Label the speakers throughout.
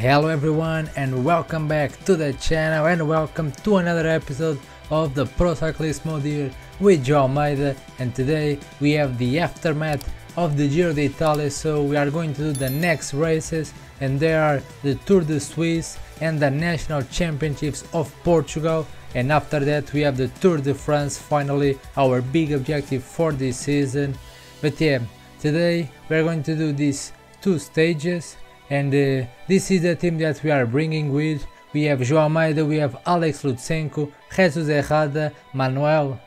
Speaker 1: Hello everyone and welcome back to the channel and welcome to another episode of the Pro Cyclist mode here with Joao Almeida and today we have the aftermath of the Giro d'Italia so we are going to do the next races and there are the Tour de Suisse and the National Championships of Portugal. And after that we have the Tour de France finally our big objective for this season. But yeah today we are going to do these two stages and uh, this is the team that we are bringing with we have João Almeida, we have Alex Lutsenko, Jesus Herrada, Manuel,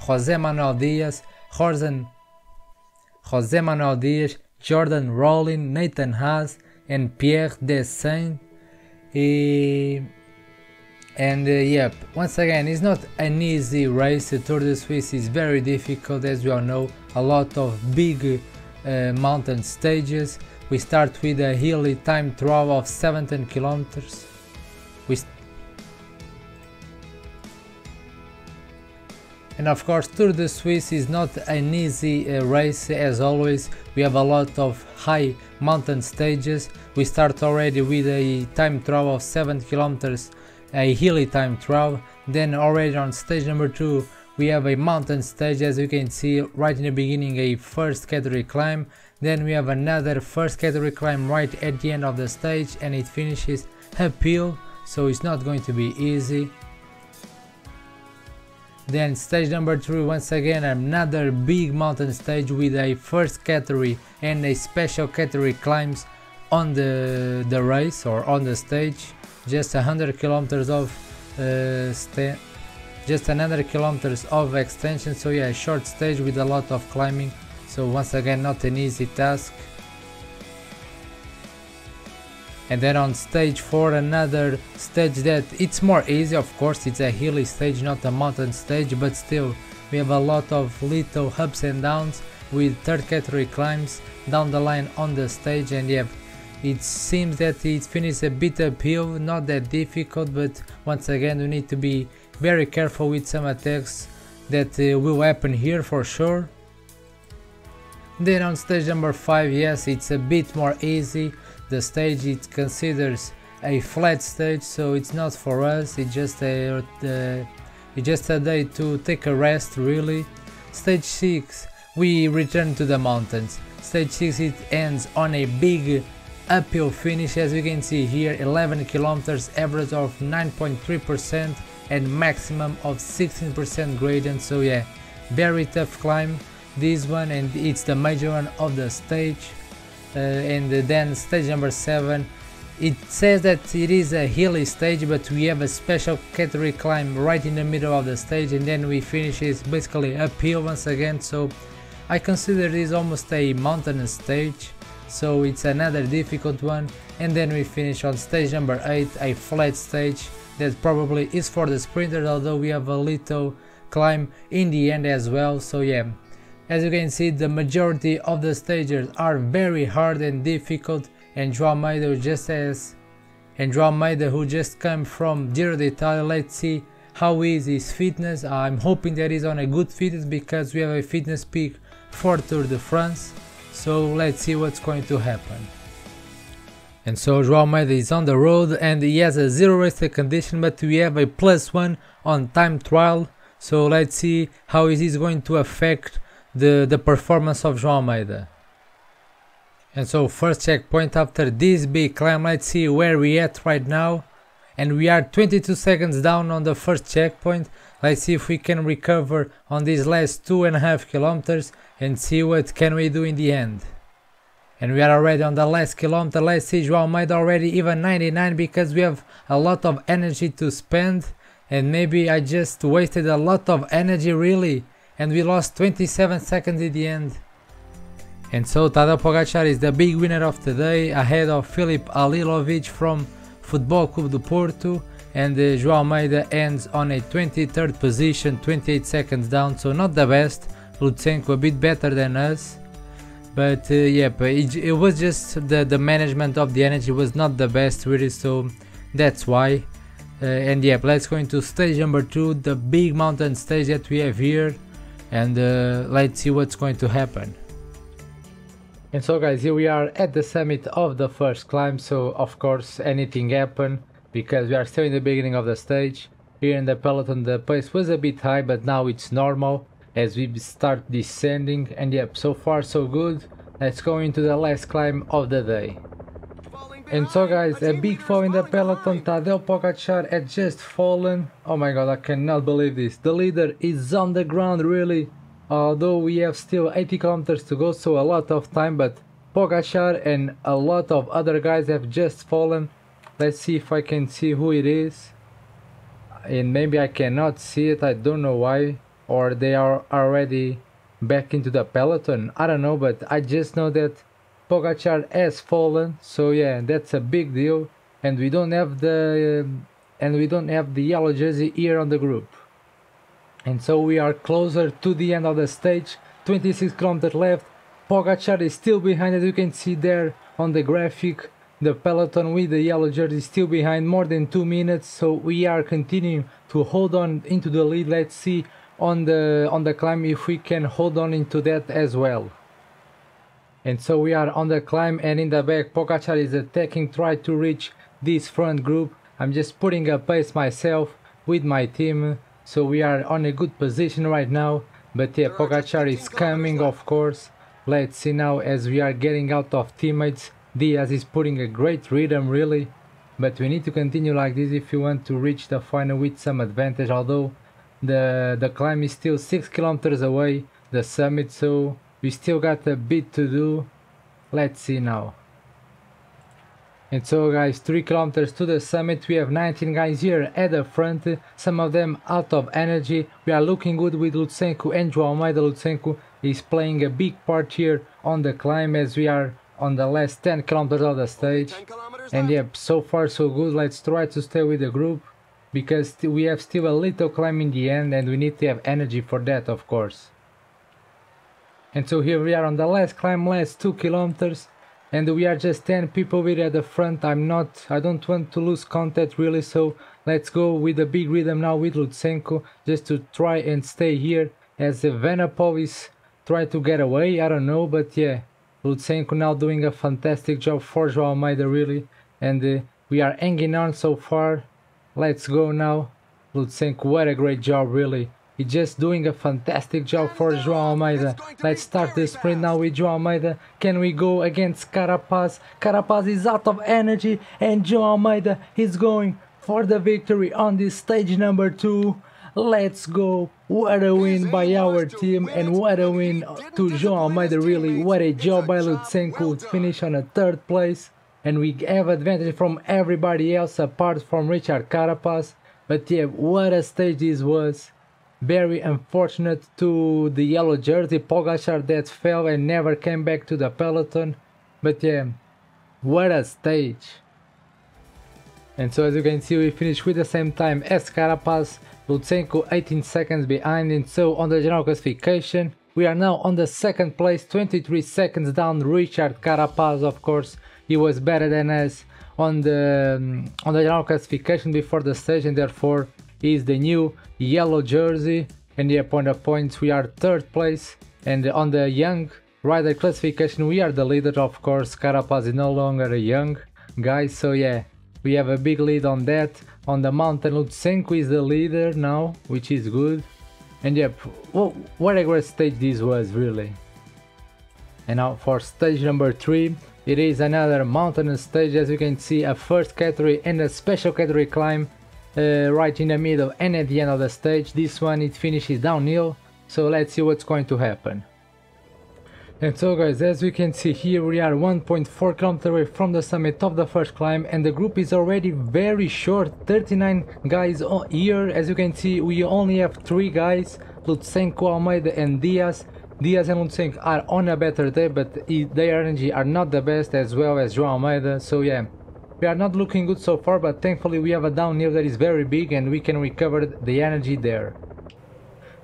Speaker 1: José Manuel Diaz, Jordan, José Manuel Diaz, Jordan Rowling, Nathan Haas and Pierre Dessain. Uh, and uh, yep, once again, it's not an easy race. The Tour de Suisse is very difficult, as we all know. A lot of big uh, mountain stages we start with a hilly time trial of 17 kilometers. We and of course Tour de Suisse is not an easy uh, race as always. We have a lot of high mountain stages. We start already with a time trial of 7 kilometers a hilly time trial then already on stage number 2 we have a mountain stage as you can see right in the beginning a first category climb then we have another first category climb right at the end of the stage and it finishes uphill so it's not going to be easy. Then stage number 3 once again another big mountain stage with a first category and a special category climbs on the, the race or on the stage. Just 100 kilometers of uh, just another kilometers of extension so yeah a short stage with a lot of climbing so once again not an easy task and then on stage 4 another stage that it's more easy of course it's a hilly stage not a mountain stage but still we have a lot of little ups and downs with third category climbs down the line on the stage and yeah it seems that it finishes a bit uphill not that difficult but once again we need to be very careful with some attacks that uh, will happen here for sure. Then on stage number 5, yes, it's a bit more easy. The stage it considers a flat stage, so it's not for us, it's just a, uh, it's just a day to take a rest really. Stage 6, we return to the mountains. Stage 6 it ends on a big uphill finish as you can see here 11 kilometers average of 9.3% and maximum of 16% gradient so yeah very tough climb this one and it's the major one of the stage uh, and then stage number 7 it says that it is a hilly stage but we have a special category climb right in the middle of the stage and then we finish it basically uphill once again. So I consider this almost a mountainous stage so it's another difficult one. And then we finish on stage number 8 a flat stage that probably is for the sprinters although we have a little climb in the end as well. So yeah as you can see the majority of the stages are very hard and difficult. And Joao Almeida just as and who just came from Giro d'Italia let's see how is his fitness. I'm hoping that he's on a good fitness because we have a fitness peak for Tour de France. So let's see what's going to happen. And so Joao Almeida is on the road and he has a zero race condition but we have a plus one on time trial. So let's see how is this going to affect the, the performance of Joao Almeida. And so first checkpoint after this big climb, let's see where we at right now. And we are 22 seconds down on the first checkpoint. Let's see if we can recover on these last two and a half kilometers and see what can we do in the end. And we are already on the last kilometer, let's see Joao Almeida already even 99 because we have a lot of energy to spend and maybe I just wasted a lot of energy really and we lost 27 seconds at the end. And so Tadej Pogacar is the big winner of today ahead of Filip Alilovic from Football Clube do Porto. And uh, Joao Almeida ends on a 23rd position 28 seconds down. So not the best. Lutsenko a bit better than us. But uh, yeah it, it, was just the the management of the energy was not the best really so that's why. Uh, and yeah let's go into stage number two the big mountain stage that we have here and uh, let's see what's going to happen And so guys, here we are at the summit of the first climb, so of course anything happen because we are still in the beginning of the stage. Here in the peloton the pace was a bit high but now it's normal as we start descending and yep, so far so good. Let's go into the last climb of the day. And so guys, a big fall in the peloton, Tadej Pogacar had just fallen. Oh my god, I cannot believe this. The leader is on the ground really. Although we have still 80 kilometers to go, so a lot of time, but Pogacar and a lot of other guys have just fallen. Let's see if I can see who it is. And maybe I cannot see it, I don't know why. Or they are already back into the peloton, I don't know, but I just know that Pogacar has fallen, so yeah, that's a big deal. And we don't have the um, and we don't have the yellow jersey here on the group. And so we are closer to the end of the stage. 26 kilometers left. Pogacar is still behind, as you can see there on the graphic. The peloton with the yellow jersey is still behind more than two minutes. So we are continuing to hold on into the lead. Let's see on the on the climb if we can hold on into that as well. And so we are on the climb and in the back Pogacar is attacking try to reach this front group. I'm just putting a pace myself with my team so we are on a good position right now. But yeah Pogacar is coming of course. Let's see now as we are getting out of teammates. Diaz is putting a great rhythm really. But we need to continue like this if you want to reach the final with some advantage although the, the climb is still 6 kilometers away the summit so we still got a bit to do. Let's see now. And so guys 3 kilometers to the summit. We have 19 guys here at the front. Some of them out of energy. We are looking good with Lutsenko. And Joao Almeida Lutsenko is playing a big part here on the climb as we are on the last 10 kilometers of the stage. And yep so far so good. Let's try to stay with the group because we have still a little climb in the end and we need to have energy for that of course and so here we are on the last climb, last 2 kilometers. And we are just 10 people here at the front. I'm not, I don't want to lose contact really. So let's go with a big rhythm now with Lutsenko. Just to try and stay here. As Evenepoel is try to get away. I don't know. But yeah, Lutsenko now doing a fantastic job for Joao Almeida really. And uh, we are hanging on so far. Let's go now. Lutsenko, what a great job really. He's just doing a fantastic job for Joao Almeida. Let's start the sprint now with Joao Almeida. Can we go against Carapaz? Carapaz is out of energy and Joao Almeida is going for the victory on this stage number 2. Let's go. What a win by our team and what a win to Joao Almeida really. What a job by Lutsenko to finish on a third place. And we have advantage from everybody else apart from Richard Carapaz. But yeah, what a stage this was. Very unfortunate to the yellow jersey Pogacar that fell and never came back to the peloton. But yeah, what a stage. And so as you can see we finished with the same time as Carapaz, Lutsenko 18 seconds behind and so on the general classification we are now on the second place 23 seconds down Richard Carapaz of course he was better than us on the um, on the general classification before the stage and therefore is the new yellow jersey and the point of points we are third place. And on the young rider classification we are the leader of course Carapaz is no longer a young guy so yeah we have a big lead on that. On the mountain Lutsenko is the leader now which is good. And yep well, what a great stage this was really. And now for stage number 3 it is another mountain stage. As you can see a first category and a special category climb uh, right in the middle and at the end of the stage. This one it finishes downhill, so let's see what's going to happen. And so guys, as we can see here we are 1.4 km away from the summit of the first climb and the group is already very short, 39 guys here. As you can see we only have 3 guys, Lutsenko, Almeida and Diaz. Diaz and Lutsenko are on a better day but their energy are not the best as well as Joao Almeida, so yeah. We are not looking good so far, but thankfully we have a downhill that is very big and we can recover the energy there.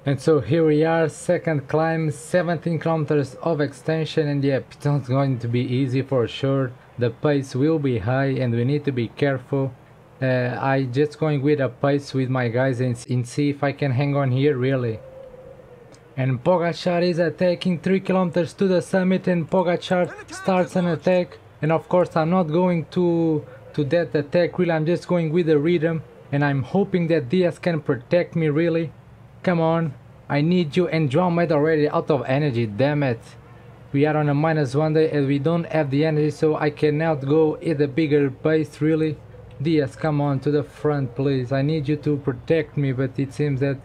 Speaker 1: And so here we are, second climb, 17 kilometers of extension and yep, it's not going to be easy for sure. The pace will be high and we need to be careful. Uh, I just going with a pace with my guys and, and see if I can hang on here really. And Pogacar is attacking 3 kilometers to the summit and Pogacar starts an attack. And of course I'm not going to, to that attack really, I'm just going with the rhythm. And I'm hoping that Diaz can protect me really. Come on, I need you and Joao already out of energy, damn it. We are on a minus one day and we don't have the energy so I cannot go at a bigger pace really. Diaz, come on to the front please. I need you to protect me but it seems that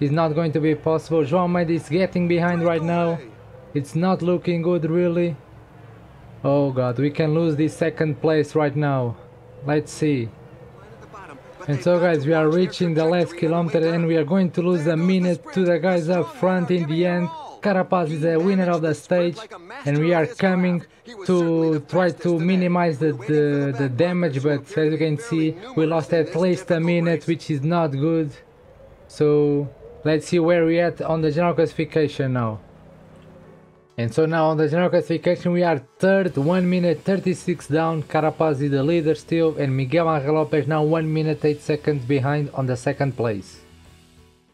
Speaker 1: it's not going to be possible. Almeida is getting behind right now. It's not looking good really. Oh god, we can lose this second place right now. Let's see. And so guys, we are reaching the last kilometer and we are going to lose a minute to the guys up front in the end. Carapaz is the winner of the stage and we are coming to try to minimize the, the, the damage but as you can see we lost at least a minute which is not good. So let's see where we are at on the general classification now. And so now on the general classification we are third, 1 minute 36 down, Carapaz is the leader still and Miguel Angel Lopez now 1 minute 8 seconds behind on the second place.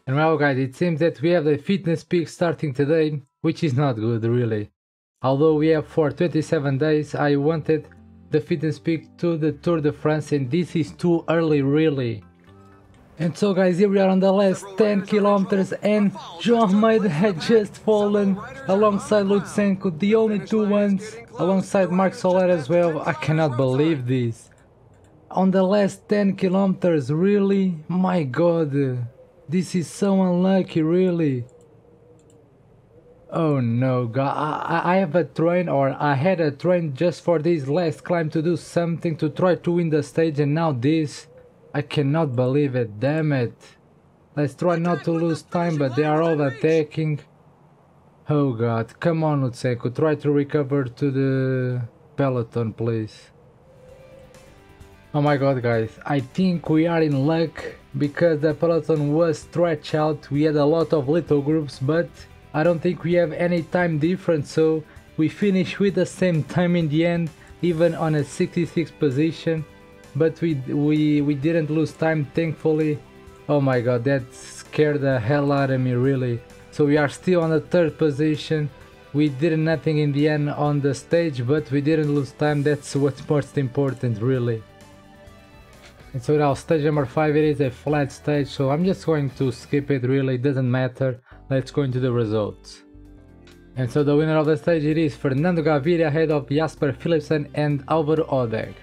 Speaker 1: And well guys, it seems that we have the fitness peak starting today, which is not good really. Although we have for 27 days, I wanted the fitness peak to the Tour de France and this is too early really. And so guys, here we are on the last 10 kilometers and Joao Almeida had just fallen alongside Lutsenko, the only two ones, alongside Marc Soler as well. I cannot believe this. On the last 10 kilometers, really? My god, this is so unlucky, really. Oh no, god, I, I have a train or I had a train just for this last climb to do something to try to win the stage and now this. I cannot believe it, damn it. Let's try not to lose time, but they are all attacking. Oh god, come on Lutsenko, try to recover to the peloton, please. Oh my god guys, I think we are in luck because the peloton was stretched out, we had a lot of little groups, but I don't think we have any time difference, so we finish with the same time in the end, even on a 66 position but we we we didn't lose time thankfully. Oh my god that scared the hell out of me really. So we are still on the third position. We did nothing in the end on the stage but we didn't lose time. That's what's most important really. And so now stage number 5 it is a flat stage so I'm just going to skip it really. It doesn't matter. Let's go into the results. And so the winner of the stage it is Fernando Gaviria ahead of Jasper Philipsen and Álvaro Hodeg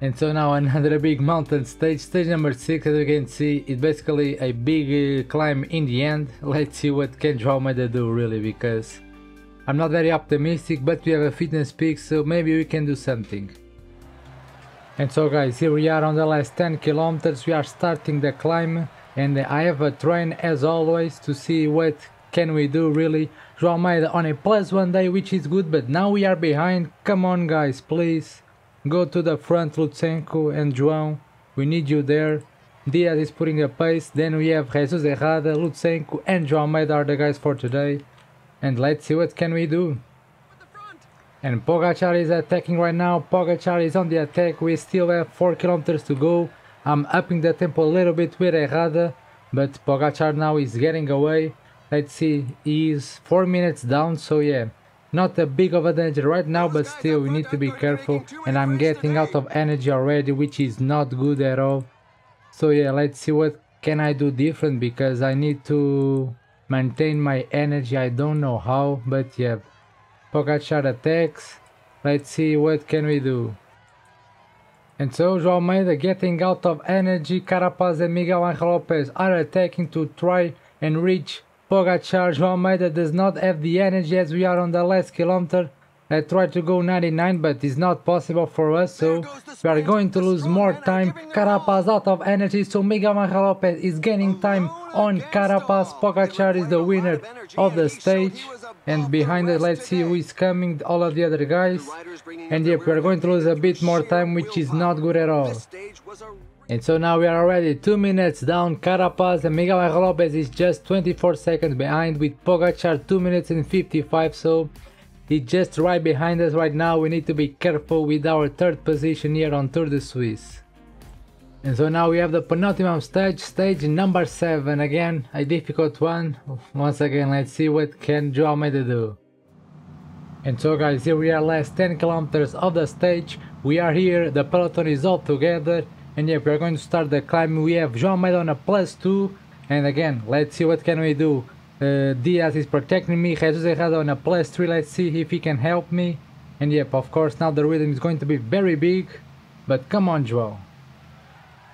Speaker 1: and so now another big mountain stage, stage number 6 as you can see, it's basically a big uh, climb in the end. Let's see what can Joao do really because I'm not very optimistic but we have a fitness peak so maybe we can do something. And so guys, here we are on the last 10 kilometers, we are starting the climb and I have a train as always to see what can we do really. Almeida on a plus one day which is good but now we are behind, come on guys please. Go to the front Lutsenko and João. We need you there. Diaz is putting a pace. Then we have Jesus Herrada, Lutsenko and João Almeida are the guys for today. And let's see what can we do. And Pogacar is attacking right now. Pogacar is on the attack. We still have 4 kilometers to go. I'm upping the tempo a little bit with Herrada. But Pogacar now is getting away. Let's see. He's 4 minutes down. So yeah. Not a big of a danger right now, but still we need to be careful and I'm getting out of energy already, which is not good at all. So yeah, let's see what can I do different because I need to maintain my energy. I don't know how, but yeah. Pogacar attacks. Let's see what can we do. And so Joao Almeida getting out of energy, Carapaz and Miguel Angel Lopez are attacking to try and reach Pogacar, Joao Almeida does not have the energy as we are on the last kilometer. I tried to go 99 but it's not possible for us so we are going to lose more time. Carapaz out of energy so Miguel Angel Lopez is gaining time on Carapaz. Pogacar is the winner of the stage and behind it let's see who is coming all of the other guys and yep we are going to lose a bit more time which is not good at all. And so now we are already 2 minutes down, Carapaz and Miguel Lopez is just 24 seconds behind with Pogacar 2 minutes and 55 so he's just right behind us right now, we need to be careful with our third position here on Tour de Suisse. And so now we have the penultimate stage, stage number 7, again a difficult one. Once again let's see what can Joao Almeida do. And so guys, here we are last 10 kilometers of the stage. We are here, the peloton is all together. And yeah, we're going to start the climb. We have Joao Almeida on a plus 2. And again, let's see what can we do. Uh, Diaz is protecting me, Jesus Herrada on a plus 3. Let's see if he can help me. And yep, of course, now the rhythm is going to be very big. But come on, Joao.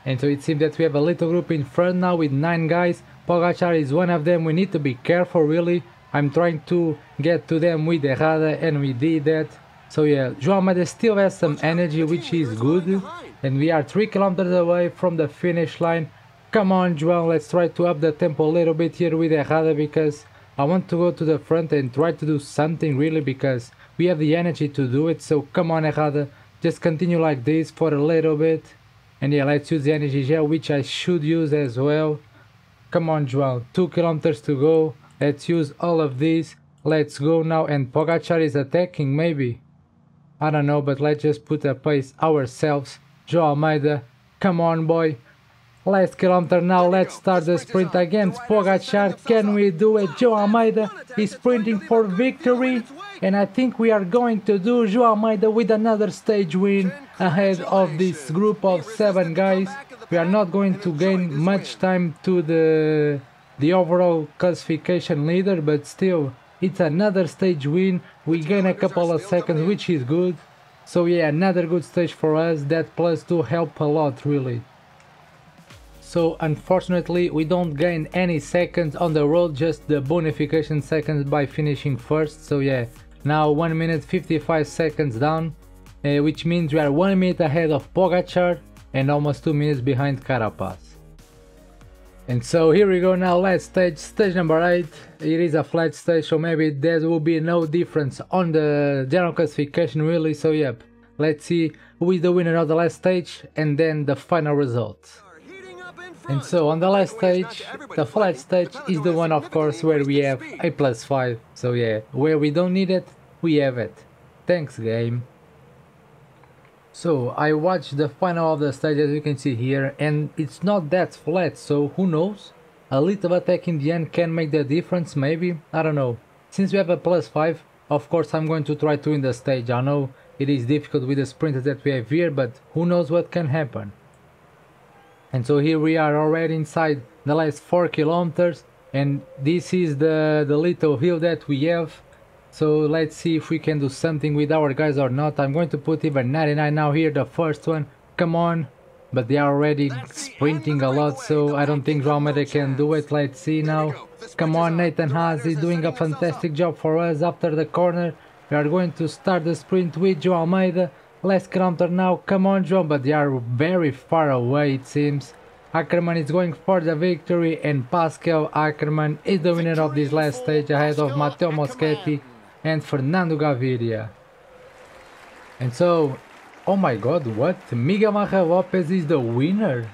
Speaker 1: And so it seems that we have a little group in front now with 9 guys. Pogacar is one of them. We need to be careful, really. I'm trying to get to them with Herrada and we did that. So yeah, Joao Almeida still has some energy which is good. And we are 3 kilometers away from the finish line. Come on Joao, let's try to up the tempo a little bit here with Herrada because I want to go to the front and try to do something really because we have the energy to do it. So come on Herrada, just continue like this for a little bit. And yeah, let's use the energy gel which I should use as well. Come on Joao, 2 kilometers to go. Let's use all of these. Let's go now and Pogacar is attacking maybe. I don't know but let's just put a pace ourselves. Joao Almeida, come on boy. Last kilometer now, let's start the sprint against Pogacar. Can we do it? Joao Almeida is sprinting for victory. And I think we are going to do Joao Almeida with another stage win ahead of this group of 7 guys. We are not going to gain much time to the the overall classification leader, but still, it's another stage win. We gain a couple of seconds, which is good. So yeah, another good stage for us. That plus 2 help a lot, really. So unfortunately, we don't gain any seconds on the road, just the bonification seconds by finishing first. So yeah, now 1 minute 55 seconds down, uh, which means we are 1 minute ahead of Pogacar and almost 2 minutes behind Carapaz. And so here we go now, last stage, stage number 8. It is a flat stage, so maybe there will be no difference on the general classification really, so yep. Let's see who is the winner of the last stage and then the final result. And so on the last stage, the flat stage is the one of course where we have a plus 5. So yeah, where we don't need it, we have it. Thanks game. So I watched the final of the stage as you can see here and it's not that flat so who knows? A little attack in the end can make the difference maybe? I don't know. Since we have a plus 5 of course I'm going to try to win the stage. I know it is difficult with the sprinters that we have here but who knows what can happen. And so here we are already inside the last 4 kilometers and this is the, the little hill that we have so let's see if we can do something with our guys or not. I'm going to put even 99 now here, the first one. Come on. But they are already sprinting a lot, so I don't think Joao can do it. Let's see now. Come on, Nathan Haas is doing a fantastic job for us after the corner. We are going to start the sprint with Joao Almeida. Last kilometer now. Come on, Joao, but they are very far away, it seems. Ackermann is going for the victory and Pascal Ackermann is the winner of this last stage ahead of Matteo Moschetti and Fernando Gaviria. And so, oh my god, what? Miguel Angel Lopez is the winner?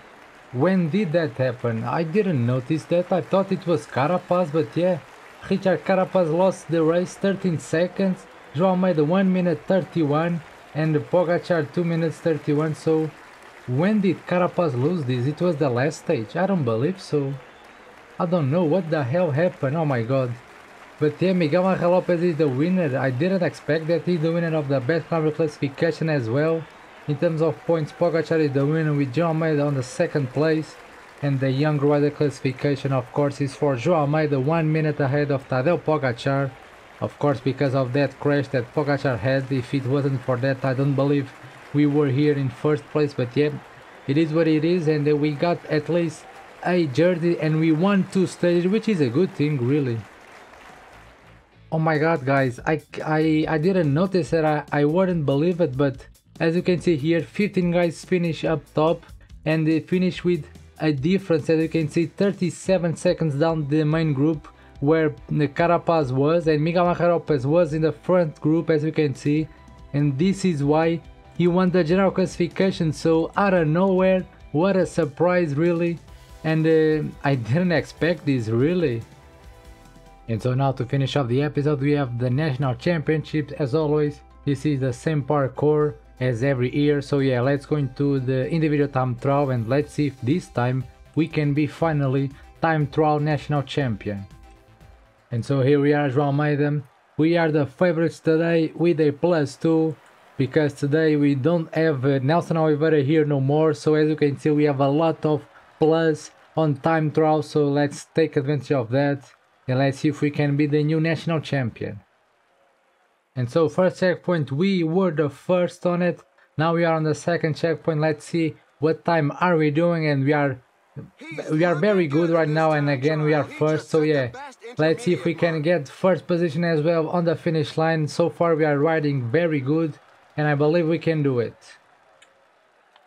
Speaker 1: When did that happen? I didn't notice that, I thought it was Carapaz, but yeah, Richard Carapaz lost the race 13 seconds, Joao made 1 minute 31 and Pogacar 2 minutes 31, so when did Carapaz lose this? It was the last stage, I don't believe so. I don't know what the hell happened, oh my god. But yeah, Miguel Angel Lopez is the winner. I didn't expect that he's the winner of the best climber classification as well. In terms of points, Pogacar is the winner with Joao Almeida on the second place. And the young rider classification of course is for Joao Almeida 1 minute ahead of Tadej Pogacar. Of course because of that crash that Pogacar had, if it wasn't for that I don't believe we were here in first place. But yeah, it is what it is and we got at least a jersey and we won two stages which is a good thing really. Oh my god guys, I, I, I didn't notice it, I, I wouldn't believe it, but as you can see here, 15 guys finish up top and they finish with a difference, as you can see 37 seconds down the main group where the Carapaz was and Miguel Lopez was in the front group as you can see. And this is why he won the general classification. So out of nowhere what a surprise really. And uh, I didn't expect this really and so now to finish off the episode we have the national championships as always. This is the same parcours as every year. So yeah, let's go into the individual time trial and let's see if this time we can be finally time trial national champion. And so here we are, João Almeida. We are the favorites today with a plus 2 because today we don't have uh, Nelson Oliveira here no more. So as you can see, we have a lot of plus on time trial. So let's take advantage of that and let's see if we can be the new national champion. And so first checkpoint, we were the first on it. Now we are on the second checkpoint. Let's see what time are we doing and we are we are very good right now and again we are first so yeah let's see if we can get first position as well on the finish line so far we are riding very good and I believe we can do it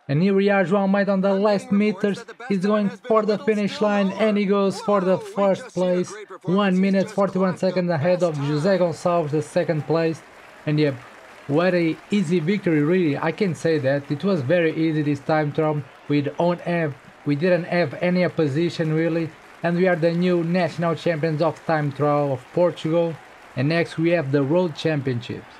Speaker 1: and here we are João Almeida on the last meters. He's going for the finish line and he goes for the first place. 1 minute 41 seconds ahead of José Gonçalves the second place. And yeah what a easy victory really. I can say that. It was very easy this time Tom. We don't have we didn't have any opposition really. And we are the new national champions of time trial of Portugal. And next we have the road championships.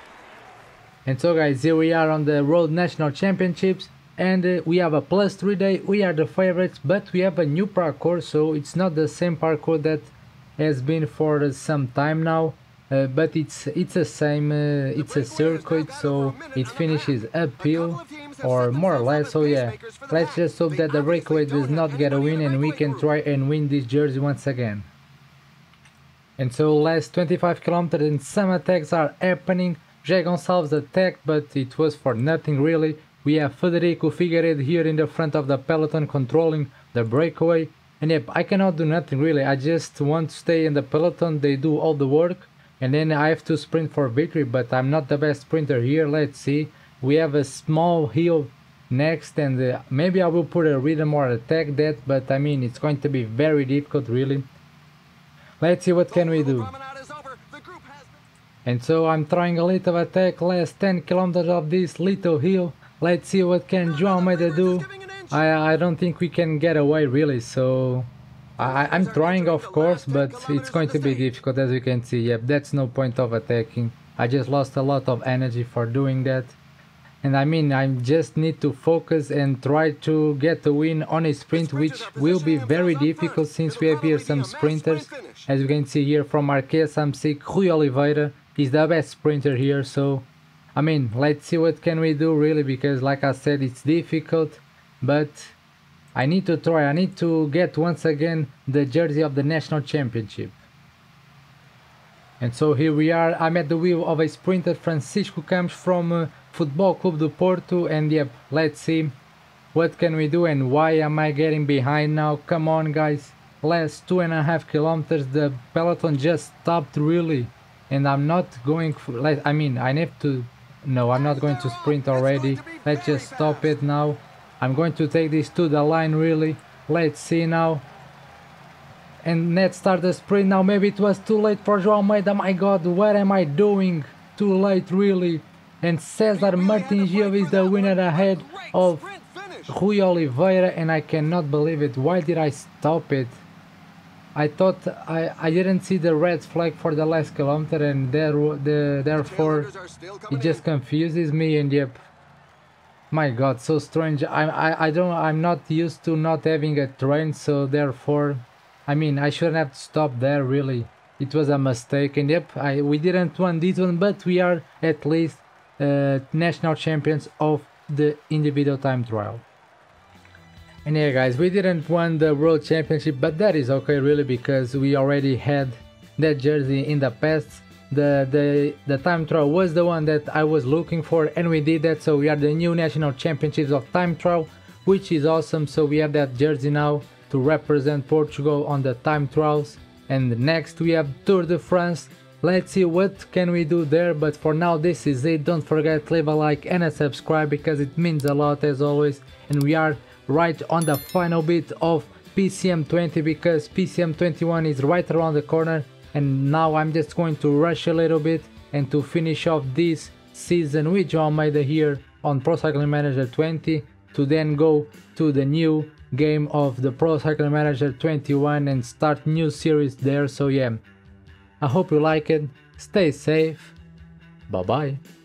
Speaker 1: And so guys here we are on the road national championships and uh, we have a plus 3 day we are the favorites but we have a new parcours so it's not the same parcours that has been for some time now uh, but it's it's the same uh, it's a circuit so it finishes uphill or more or less so yeah. let's just hope that the breakaway does not get a win and we can try and win this jersey once again. And so last 25 kilometers and some attacks are happening. Jay Gonçalves attacked but it was for nothing really we have Frederico Figueiredo here in the front of the peloton controlling the breakaway. And yep I cannot do nothing really. I just want to stay in the peloton. They do all the work. And then I have to sprint for victory but I'm not the best sprinter here. Let's see. We have a small hill next and uh, maybe I will put a rhythm or attack that but I mean it's going to be very difficult really. Let's see what can we do. And so I'm trying a little attack last 10 kilometers of this little hill let's see what can João Almeida do I, I don't think we can get away really so I, I'm trying of course, but it's going to be difficult as you can see. Yep, that's no point of attacking. I just lost a lot of energy for doing that. And I mean, I just need to focus and try to get the win on a sprint, which will be very difficult since we have here some sprinters. As you can see here from Marquez, I'm Samsic, Rui Oliveira is the best sprinter here, so... I mean, let's see what can we do really, because like I said, it's difficult, but I need to try, I need to get once again the jersey of the national championship. And so here we are, I'm at the wheel of a sprinter Francisco comes from uh, Football Club do Porto and yep, let's see what can we do and why am I getting behind now, come on guys, last two and a half kilometers the peloton just stopped really. And I'm not going for, like, I mean I need to, no I'm not going to sprint already, let's just stop it now I'm going to take this to the line really. Let's see now. And let's start the sprint now. Maybe it was too late for João Almeida. My god, what am I doing? Too late really. And Cesar Martingil is the winner ahead of Rui Oliveira and I cannot believe it. Why did I stop it? I thought I, I didn't see the red flag for the last kilometer and there, the, therefore it just confuses me and yep my god, so strange. I, I, I don't, I'm not used to not having a train, so therefore, I mean, I shouldn't have stopped there, really. It was a mistake, and yep, I, we didn't win this one, but we are at least uh, national champions of the individual time trial. And yeah guys, we didn't win the world championship, but that is okay really because we already had that jersey in the past. The the the time trial was the one that I was looking for and we did that. So we are the new national championships of time trial which is awesome. So we have that jersey now to represent Portugal on the time trials. And next we have Tour de France. Let's see what can we do there. But for now this is it. Don't forget leave a like and a subscribe because it means a lot as always. And we are right on the final bit of PCM 20 because PCM 21 is right around the corner. And now I'm just going to rush a little bit and to finish off this season with João Almeida here on Pro Cycling Manager 20 to then go to the new game of the Pro Cycling Manager 21 and start new series there. So yeah I hope you like it. Stay safe. Bye bye